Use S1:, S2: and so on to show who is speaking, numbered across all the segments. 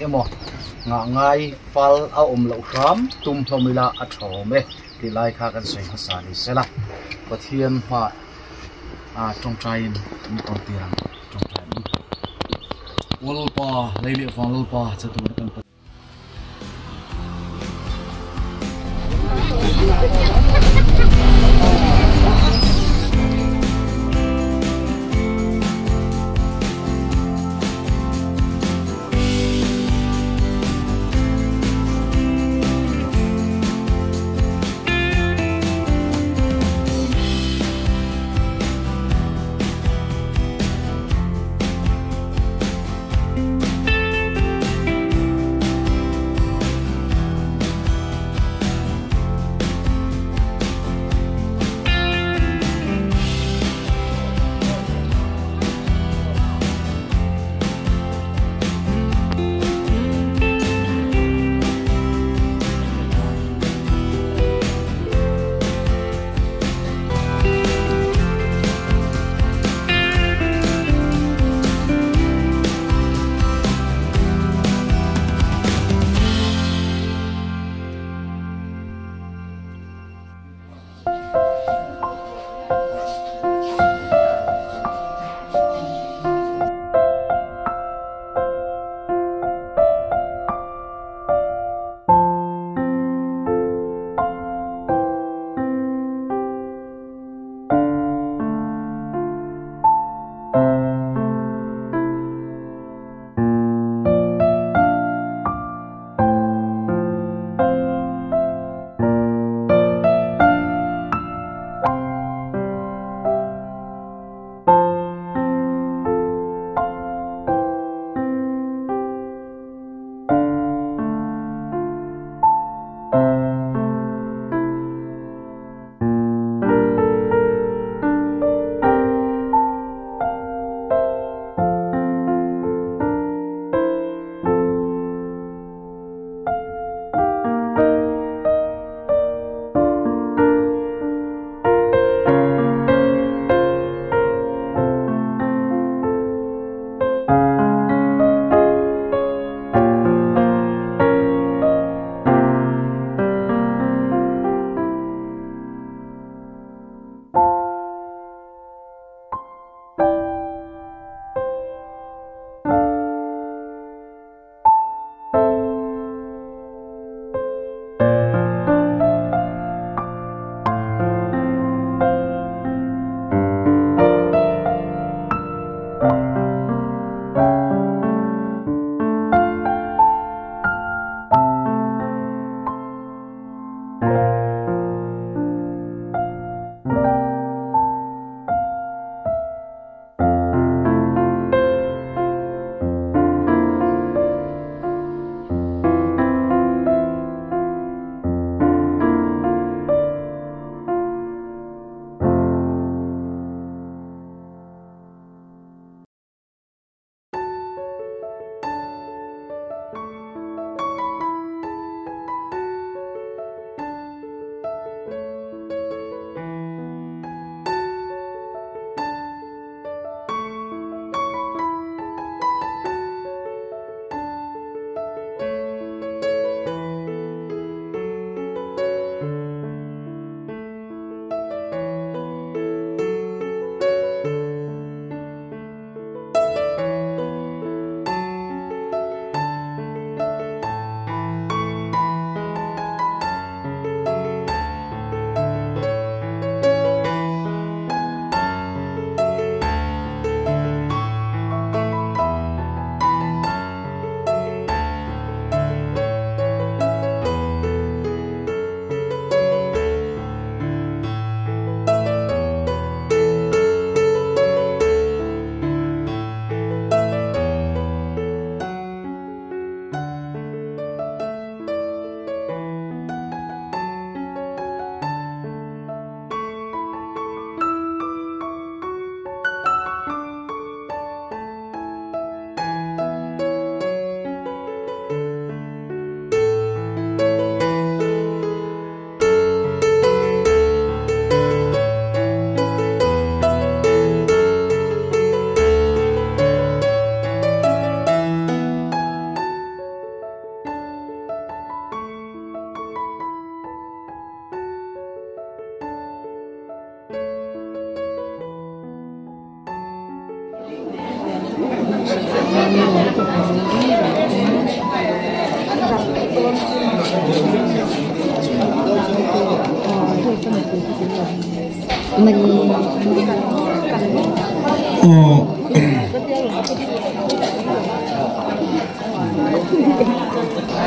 S1: เอ็มอ่ายฟัลเอาอมเหลาครามตุ้มทอมิลาอัชหอมเอที่ไล่ค่ากัน
S2: ส
S3: วยภาษา
S4: ดีเสละประเทียนว่าอ่าจงใจ
S5: มีตอ
S2: นเตียง
S1: จงใจมีวอลปอเลยเรียกฟังวอลปอจะตัว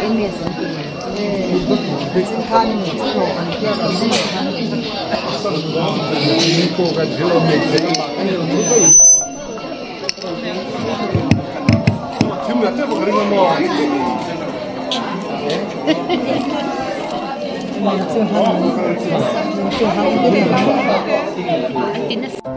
S1: 给你整点，因为毕竟
S2: 他们这种很漂亮，很漂亮。哈哈哈哈
S6: 哈！我最
S7: 好，我最好，我最好，我最好。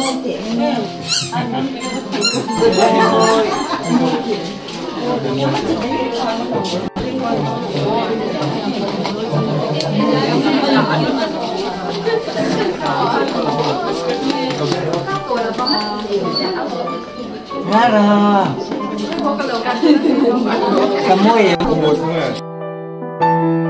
S8: 有。Ngara. Kamu ya. Joelho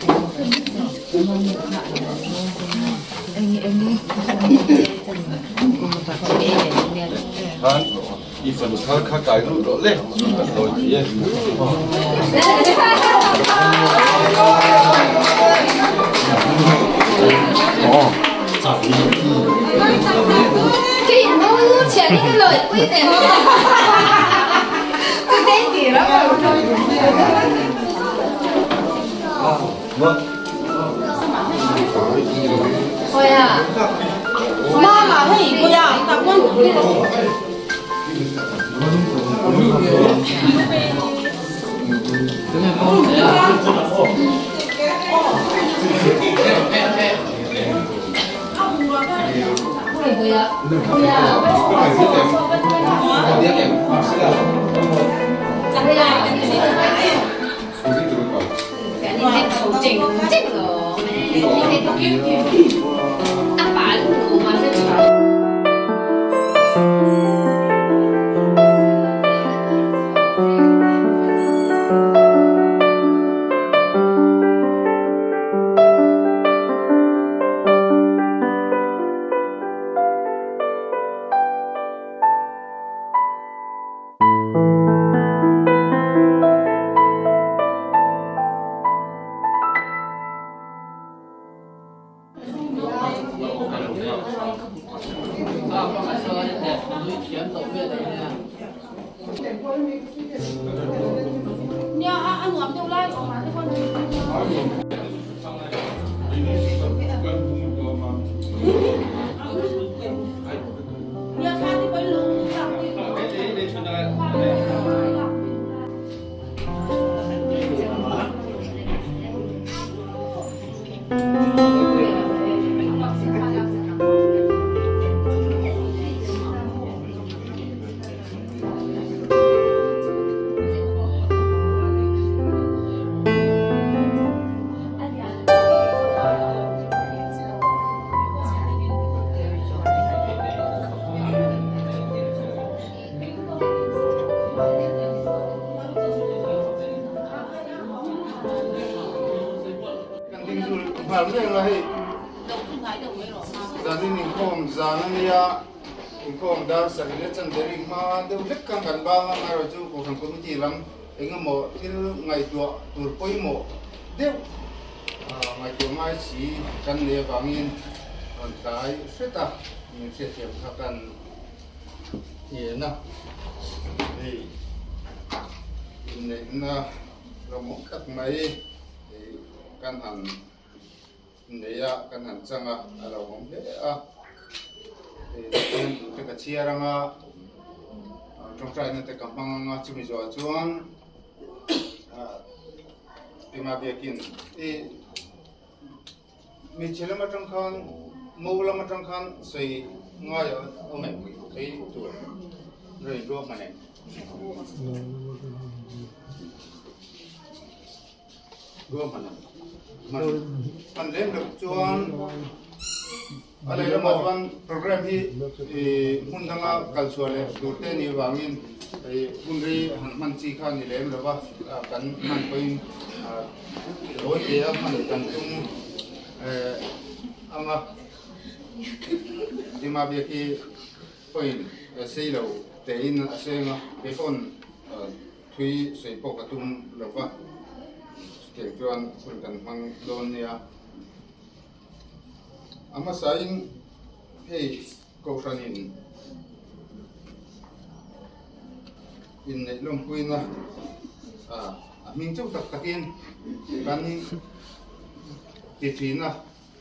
S8: một bạn con bé này
S9: han i phần khá khá cái nó đó lên rồi thì
S2: cái nó trẻ cái lời quy định tôi thấy gì lắm
S9: vâng
S2: thôi à
S10: Ma mà thấy cô ya, tập con.
S2: thôi thôi à thôi à thôi à cái này cái này
S11: tur poi mo. De ngai chiều mai si kan le wangin on tai seta ni se se ka kan ye na. Ei. Ne na lo mo kat mai kan han neya kan han changa ala hom he a e te ka chiaranga trong trai na te ka manga chumi zo chuan pima biakin e mi chelama trong khan mawlama trong khan sei nga ngai o me ei tu rei ro mane ro mane man man lem được chuan. Ở đây là một văn program hi e, mun hun danga cultural tur te ni wangin quân ri man chi khan ni lem lo kan man koin loi te man kan tum anga di bia ki koin sei lo te in senga be kon thui sei po ka tum lo ke chuan kun kan mang don nia ama sain hei ko ranin in nei long puina a a ming chu tak takin kan ti thina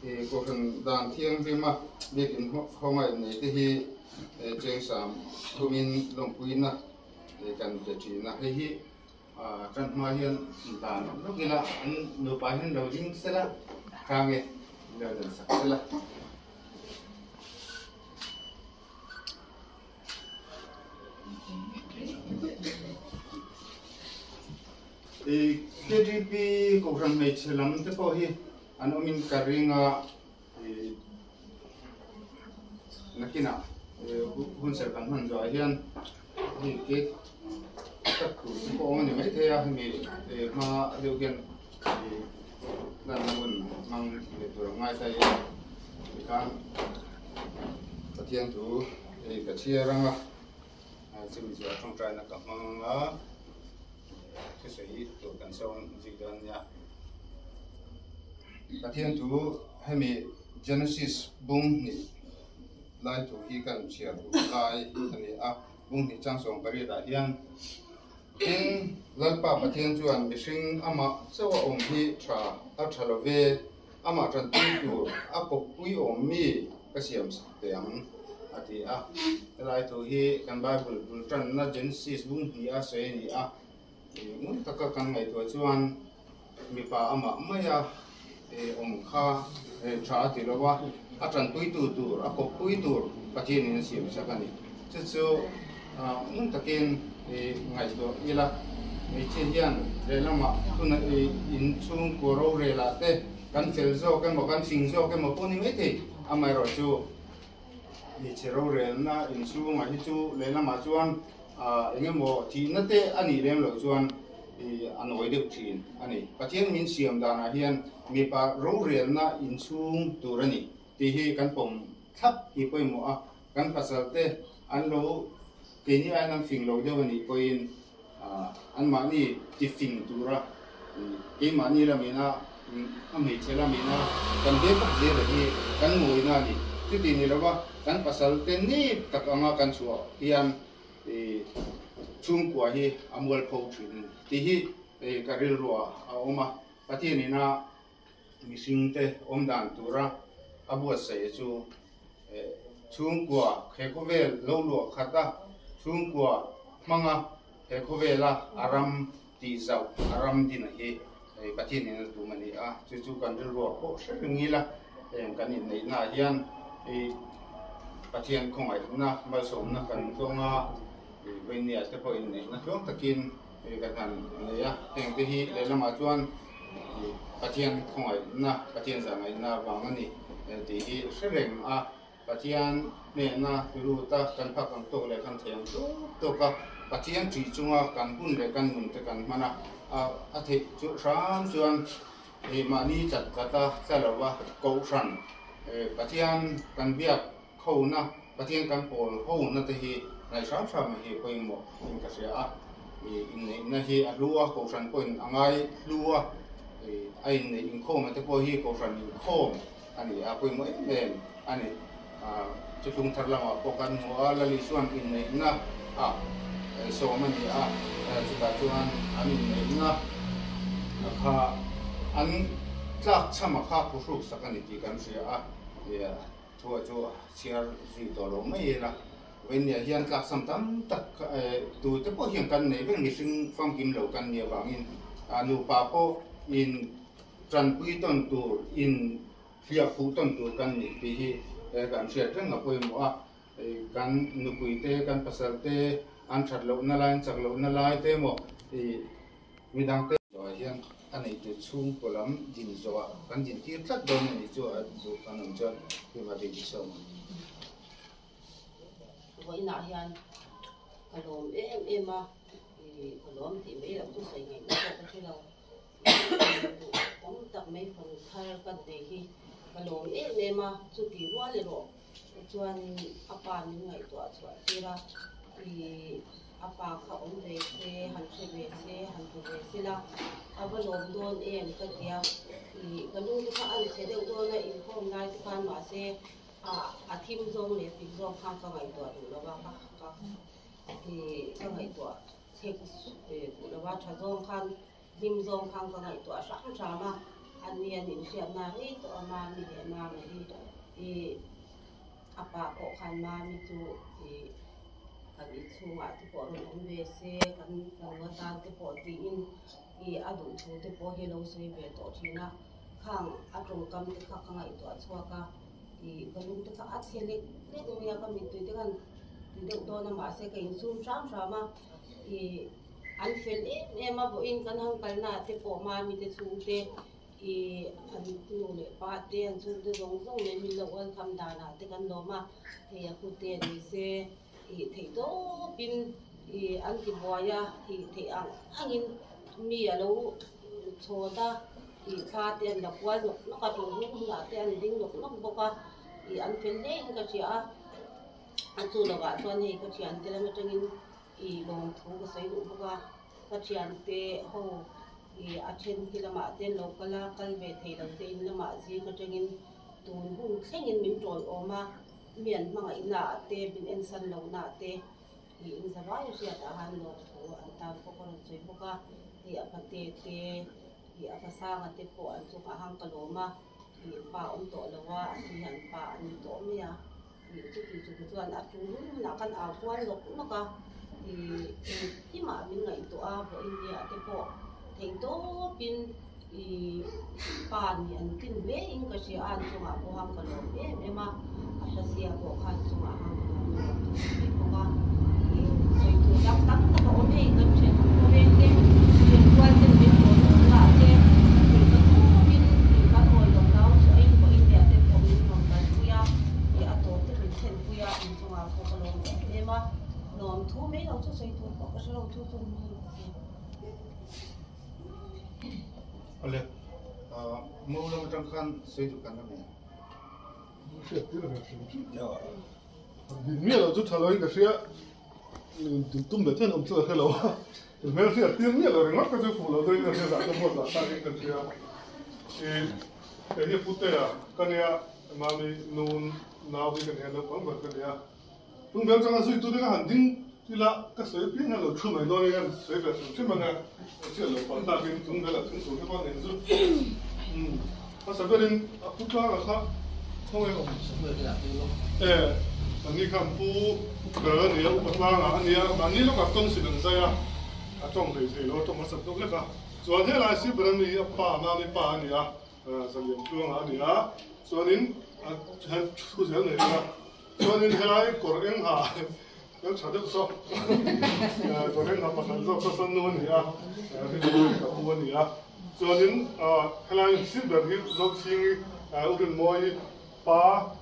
S11: e ko ran dan thiang be kin ho mai nei te hi cheng sam thumin long puina e kan te thina he hi à chân hoa hiền là lúc kia là anh nửa bài hiền đầu chính sẽ là càng nghe giờ dần sạch sẽ là thì KGP cũng rằng mấy chế lắm thế có hi anh ông mình cả riêng à nakina hun ser kan han rồi hian ni ke tak ku ko ni mai the ya mi ma deu gen nan na mun mang le tu ngai sai kan pathian tu e ka chia rang a chim ji trong trai na ka mang a genesis, bung ni lai bung song pathian chuan mihring ama chawa om hi tha a thalo ve ama tran tu tu a pok pui om mi ka siam teang ati a lai tu hi kan bible bul tran na genesis, bung hi a se ni a mun taka kan ngai tu chuan mi pa ama maya e eh, om kha eh, e tha ti lo wa. A tran pui ah, eh, tu tu a ko pui tu pathian ni siam sakani chu chu mun takin e ngai tu ila. Mi chen hian le lama tuna e in chung ko ro re la te. Kan fel zo, kan mo, kan sing zo, kan mo poni me te. Amai ro chu. Ni che ro re na, in chu, ma hi chu, le lama chuan a enge mo ti na te ani lem lo chuan được chuyện anh thin ani pathian min siam đàn anh hian mi bà ro re na in chung turani ti hi kan pom thap hi poi mo a kan pasal te an lo ke ni ai nam phing lo de wani poin an ma ni ti phing tura ke ma ni la mina a me che la mina kan de pa de la hi kan ngoi na ni ti ti ni la wa kan pasal te ni tak anga kan chuo hian 중국과 해 아무걸 포트는 대히 가릴로 아오마 파티니나 미싱테 옴단 두라 아부어서에 주 중국과 개고베 로로 카다 중국과 망아 개고베라 아람 디자우 아람 디나히 파티니나 두마니 아 주주 간들로 포셔링이라 간이 내나 이안 이 파티안 콩아이나 말소나 간동아 e chung kwa hi amwal pho thin ti hi e karil ro a oma pati ni na mi sing te om dan tura abu sai chu chung kwa khe ko ve lo lo khata chung kwa manga khe ko ve la aram ti zau aram din hi e pati ni na tu mani a chu chu kan ri ro ko she ngi la em kan ni nei na hian e pati an khong ai na mal som na kan ko nga e ve ni a te po in nei na thong takin e ka kan ne ya teng te hi le lama chuan pati an khong ai na pati an za ngai na wang ani ti hi she reng a patian ne na ru ta kan phak ang to le kan theng to to ka patian tri chunga kan hun le kan mun te kan mana a a the chu ram chuan e mani chat kata salawa ko ran e patian kan biak kho na patian kan pol ho na te hi nai sam sam hi ko mo in ka sia a e in nei na hi a luwa ko ran ko in angai luwa e ai nei in kho ma te ko hi ko ran in kho ani a ko mo em ani chu tung thar lama ko kan mu a la li suan in nei na a so man ni a chu ta chuan an in nei na kha an tlak chama kha pu ru sakani ti kan sia a ya thua chu chiar ri to lo mai la wen ya hian tlak sam tam tak tu te po hiện kan này beng ni sing phong kim lo kan nia wangin anu pa po in tran pui ton tu in hlia phu ton tu căn này thì hi. Kan sia teng na poi mo a kan nu pui te kan pasal te ăn that lo na lai chak lo na lai te mo i mình đang te lo hian an ei te chung kolam din zo căn kan din ti tlat này cho anh a zu kan am chan ki ma
S12: thôi nào hiền cái lồm em em à thì cái lồm thì mấy lần cũng xây ngay cái cái đâu cũng tập mấy phần thay cần đề khi cái lồm em em à chú kỳ hoa liền rồi chuan apa ngày ngai to chuan tira i apa kha om ve xe han xe ve xe han tu ve se la ava lom don em ka tia i ka lu ka an se de do na in khom nai ka ma se a a thim zong le pi zong khang ka ngai to du la ba ka ka i ka ngai to se ku su e ku la ba cha zong khan thim zong khang ka ngai to sa sa ma an ni an in sia na ri to ma mi de ma mi i apa ko kan ma mi tu i kan i chunga te po ron om ve se kan kan wa ta te po ti in i adu chu te po he lo se ve to thina khang a tong kam te kha kanga i to a chua ka i thì gần như kha a che le le tu ya ka mi tu te kan ti de do na ma se ka in sum sam sa ma i an fel e me ma bo in kan hang kal na te po ma mi te chu te i an nu le pa te an chu de giống zong le mi lo wan kham da na te kan lo ma thì ya pin anh an ki bua thì thấy anh anh angin mi a lo cho thì tha tiền đọc qua nhục nó cả trùng không là tiền đinh nhục nó bốc qua thì ăn phiền đấy cái chị à ăn chu là vợ cho này có chị ăn tiền mà cho nên thì lòng thú có xây nhục bốc qua có chị ăn tê hồ thì ăn trên khi là mà tiền lộc cái là cái về thì đầu tiên là mà gì có cho nên tuần hùng khách nên mình trội ôm mà miền mà ngày nà tê bên em sân lâu nà tê thì em sẽ nói chuyện ở hà nội thủ ăn tam có con rồi bốc qua thì ở phần tê tê thì ở an te la ma ta han lo thu an ta ko hang a pin thì pa ni anh tin ve in ka si an chu nga hang ka lo e em ma à sẽ sia bỏ khăn chu nga hang ka lo ko ka i soi tu dak tak ta ko me ka chen ko ve te i ka ko pin i ka ko lo dau so in ko india te ko min ko ka chu ya i a to te bin chen ku ya in chu nga ko ka lo me ma nom thu me lo soi tu ko ka lo thu tu ni
S11: Oleh, mau lang macam kan saya tu kan kami.
S6: Mir lo tu thalo in ka sia tum de ten om tu ka lo. El mer sia tin mir lo ringot ka tu fu lo do in ka sia ka mo la ta in ka sia. E e ye putea kan ya mami nun na bi kan ya lo pang ba kan ya. Tung bel chang sui tu de ka han ding ti la ka sui pi na lo chu mai do ni kan sui ba chu ma na sia lo pa ta bin tung bel la tung su ka ba ne zu. Mm. Pas saberin putua ka ka 通为我们什么的呀？哎，你看不可你要不拉啊，你要那你那个东西能在啊，啊种回去咯，种么什么那个。昨天来是不能你要把那你把你啊，呃，是连光啊你啊，昨天啊还出现那个，昨天还来过人哈。 그 잘했어. 야, 저는 나 박한서 person 누구냐? 야, 그 누구냐? 저는 어 하나는 실버기 녹싱 우린 뭐이 바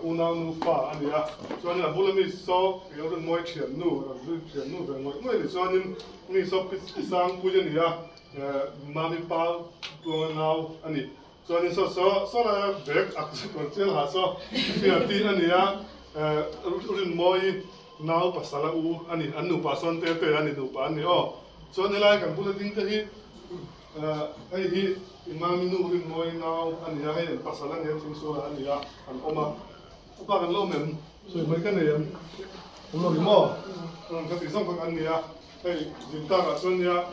S6: 우나누 파 아니야. 저는 불음이 있어. 우린 뭐이 치안누. 우린 치안누 왜 뭐이 뭐이 저는 우리 서피상 꾸준이야. 마미 파 도나우 아니 저는 서서 서라 백 악수 건질 하서 피아티 아니야. 우린 뭐이 now pasala u ani anu pa son te te ani nu pa ani o so ni lai kan pula ding te hi ai hi imam nu hi moi nau ani ya hai pasala ne ting so ani ya an oma pa kan lo mem so mai kan ne yan lo ri mo an ka ti song kan an ya ai jin ta ga son ya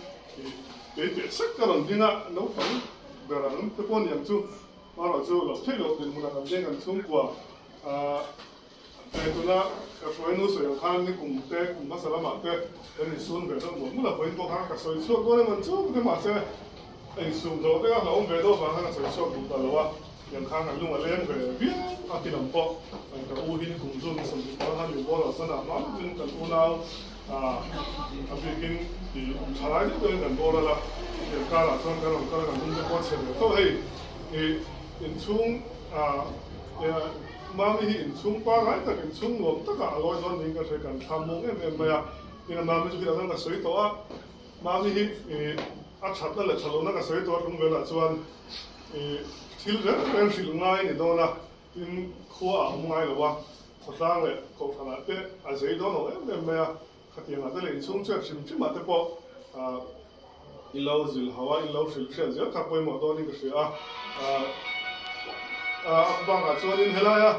S6: be be sak ka ron dina no kan be ran te pon yan chu ma ro chu lo te lo bin mu na kan den kan chung kwa a ai ka foi nu so khan ni kum te kum masala ma te ni sun be do mu la poin po khan ka so so ko ne man chu te ma se ai sun do te ka um be do ba khan so so bu ta lo wa yang khan ka lung a leng ve vi a ti lam po ai ka u hin kum zo zum sum ta han yu bo la sana ma jin kan u na a a bi kin di chara ni de kan bo la la ya ka la son ka ron ka ka lung de po che to hei in chung a mà mi hi in chung pa ga ta in chung ngom ta ka loi don ning ka se kan tham mong em em ba ya ina ma mi ju ki da ka soi to a ma mi hi e a chat na le chalo na ka soi to tung vela chuan e thil re ren sil ngai ni do na in khua a ngai lo wa kho tlang le ko thana te a zei do no em em ya khati nga te le in chung chak sim chima te po a i lo zil hawa i lo sil chen zia ka poi mo do ni ka a a a ba nga chuan in hela ya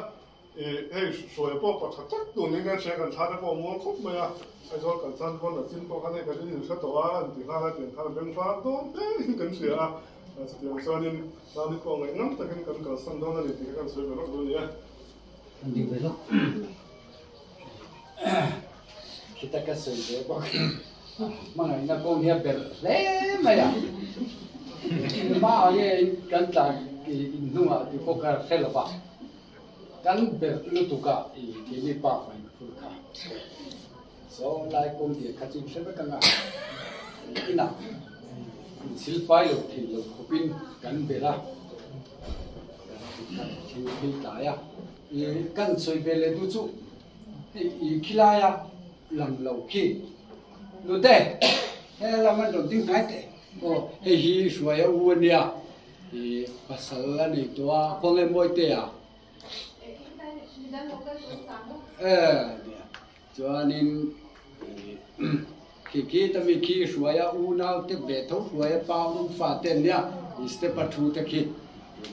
S6: e hei so e po pa thak tak tu ni ngan che kan tha te po mo khop ma ya ai zo kan san ko na chin ko ka ne ka ni sa to a an ti ha ha ten ka ben fa do te ni kan sia a sa ti so ni sa ni ko ngai ngam ta kan kan ka san do na ni ti kan so be ro do ni ya
S13: đi về lúc kita kasih dia bak mana ina kau dia ber le maya ma ye kan ta ki nunga di poka selapa kan ber lu tuka i ki ni pa fa fulka so lai kong dia kacim sebe kanga ina
S1: sil fai lo thil lo khopin kan bela thil thil ta ya i kan soi bele du chu i khilaya lam lo khi lo de he la man do ding ngai te o he hi shwaya u nia thì bà sợ là đi a khong lên moi tè. À ờ dạ. cho nên khi khi ta mi khi à, u nào thì về thấu thâu suaya pa phát tiền ten nia iste bắt thu ta khi.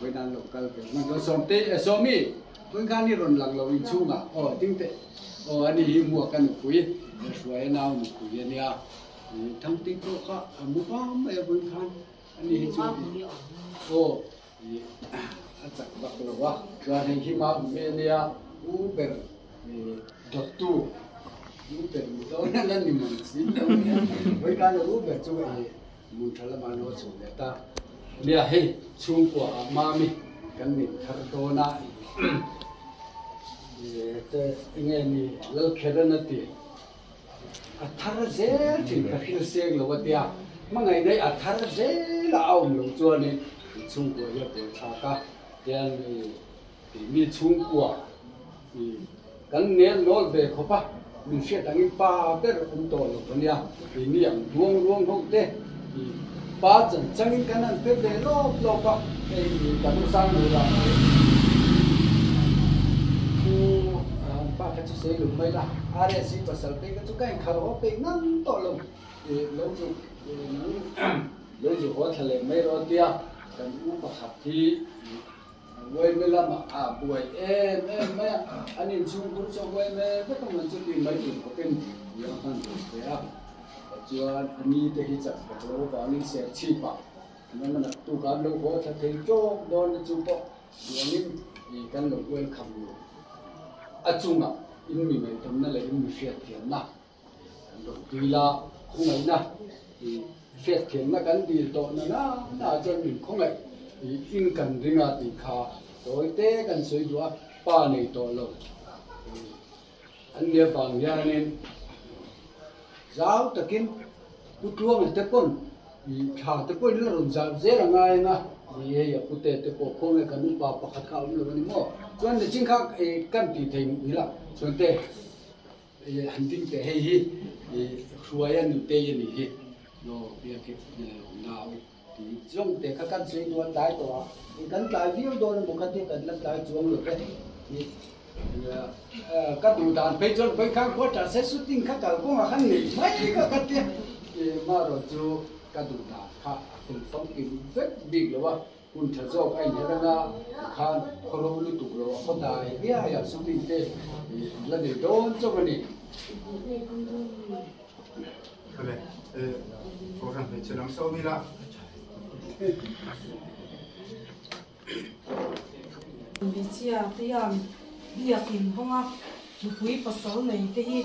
S1: Với nan local về mà nó xong tê ờ, xong mi tôi kan ni rồi lặng lâu in chunga o ờ, ting te o ờ, ani hi mu kan kui suaya nào mu kui nia thang ting ko à, mua bao mấy me khăn khan ani hi chu o a chak bak lo wa cho nên khi mà me nia u ber dot tu. Uber đó là lần mình xin đâu với cái là Uber chú ấy muốn thằng nó chủ để ta. Lia hay chung của mami cái mình thằng đó na thế nghe ni lal khera na ti a thar ze thì cái khi xe lo vậy à mà ngày nay a thar dễ là ông chua này. Thì Trung Quốc ya của cha ka then thì thì mi Trung Quốc, thì gần nè nó về khó pa mình sẽ đánh ba cái ông tổ lo cái này thì mi ăn luông luông không thế thì ba trận chân cái này tiếp về nó lo pa cái cái nó sang rồi là ba cái chú sẽ lùm mấy là à đây sĩ pasal cái cái chú cái khảo học cái ngang to lo thì lâu chú lâu chú có thể mấy đôi tia thằng u ba học thì quay mấy lắm à buổi em em mấy anh em chung cũng cho quay mấy tất cả mình chỉ mấy điểm có bên nhiều hơn rồi đấy à chưa, anh đi thì chặt phải lỗ vào anh sẽ chi bảo nên mà tu cả lâu có thể thấy cho đó là chú bảo anh em thì căn lâu quay khăm luôn à chung à in mình này tầm nó lấy mình sẽ tiền na đầu tư là, không ấy na thì sẽ tiền na cái gì đó nó nó cho mình không ấy in kan ringa ti kha toy te kan soi dua pa nei to lo an ne bang ya nen zau takin putuang tập pon i kha te pon la ron zau ze ra ngai na ye ya pute te po ko me kan pa pa khat kha lo ni mo chuan de ching kha e kan ti thei ni la chuan te e hành tinh te hei hi. Thì xuôi anh te như thế hi no bia ke na thì trong để các căn suy đoán đại tòa thì căn đại viêu đó là một cái thì cần lần đại chuông được đấy thì các đủ đàn bây giờ với các quốc gia sẽ xuất tinh các cả cũng là khăn nghỉ mấy cái cái tiền thì mà rồi chú các đủ đàn khác phần phong kim rất big rồi wa kun thà dọc anh nhớ là khan khổ lu tục rồi có đại bia ya xuất tinh thế là để đón cho cái này
S11: Kale, ko ran pe chelam so mi la.
S14: bị chia thì um bia kim hông á một quý pasal này thì hi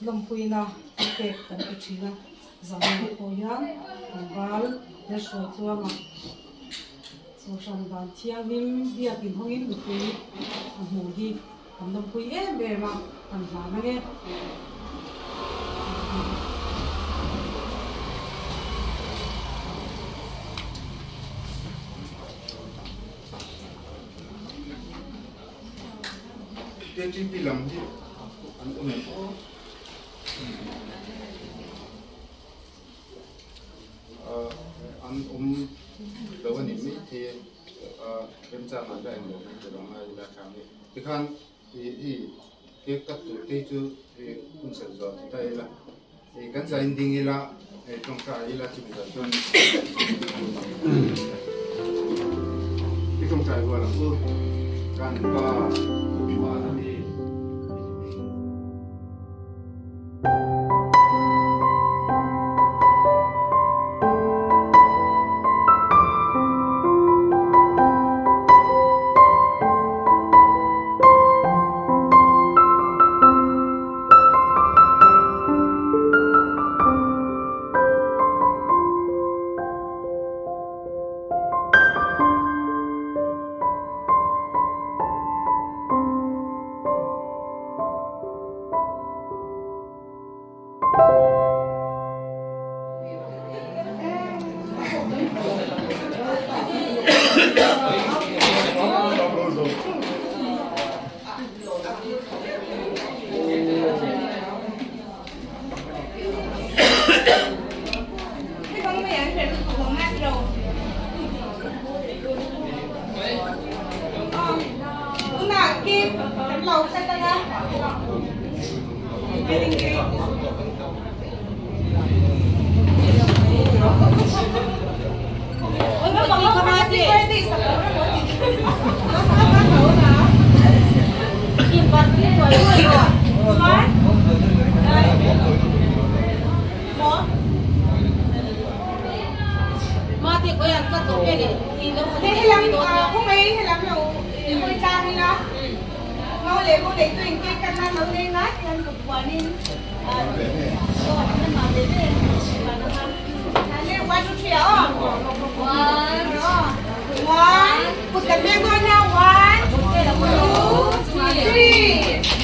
S14: lâm quý na cái cần cái chi na giờ mình có yan vào để bị chữa mà ăn sang này có ăn bia đâu anh em thì em cha mà anh làm nghe
S11: Te ti pi lam di. An um me. An thì cái cắt mi thì kem cha ma da en lo ni lo ma da cha mi. Ti trong i i ke kat tu te chu e cái sa zo ti ta
S15: లేకు లేదు ఇంకెక్కడన్నా నవ్వునైనా అని One, put the mango now. One, two, three.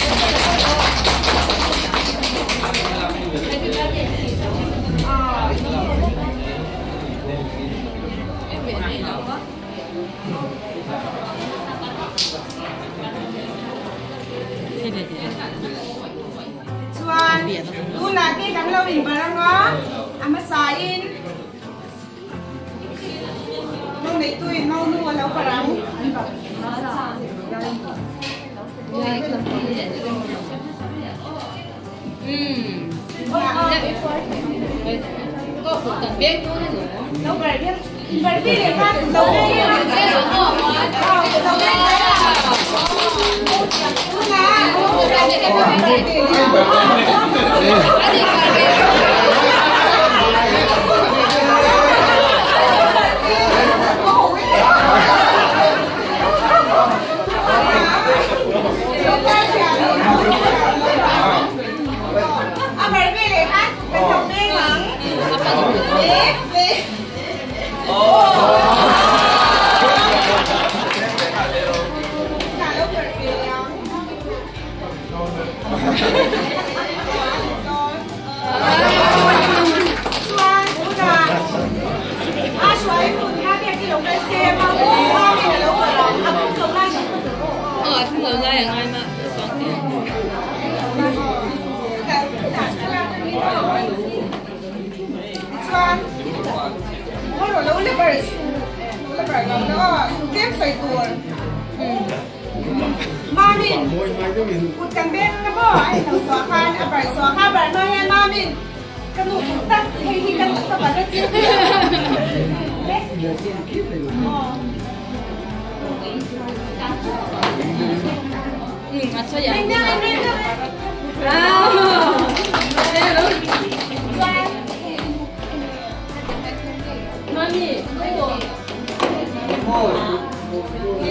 S2: Ờ, không ngờ ra là ngay mà. Soạn tiền.
S15: Chuan, có đồ lấu lép bờ, lấu tiếp phải tuột. Mamin, cụt cần bên cái bò, ai thằng xóa khan, à bờ xóa khan bờ nói nghe Mamin, cái nụ chúng hay thì cái nụ ta bật cái chiếc.
S2: Ừ, à, sao vậy?
S15: Anh nhá, anh nhá.
S2: À, đây là đúng. Mami, đây rồi.
S15: Đi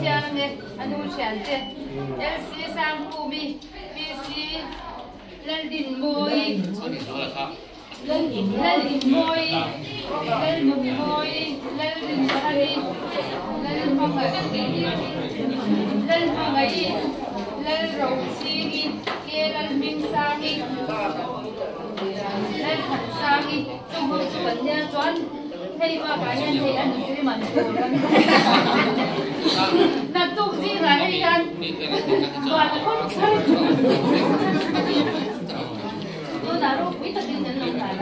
S15: 千的，俺都选的。L C 三五米，B C，人林木一，人人林木一，人木木一，人林木一，人木个一，人木个一，
S7: 人柔七一，给人明三一，人狠三一，中国是文言专。Thấy ba cá nhân thì anh cái mà nằm tụ gì là hay anh toàn con chơi tôi đã lúc biết thật tin đến lòng lại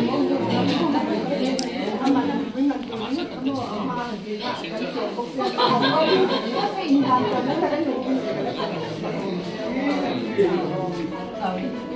S7: Thank you. 어, 아마제가아까이렇게꼭꼭건너뛰는듯이한번만가려서올리시
S15: 기 로.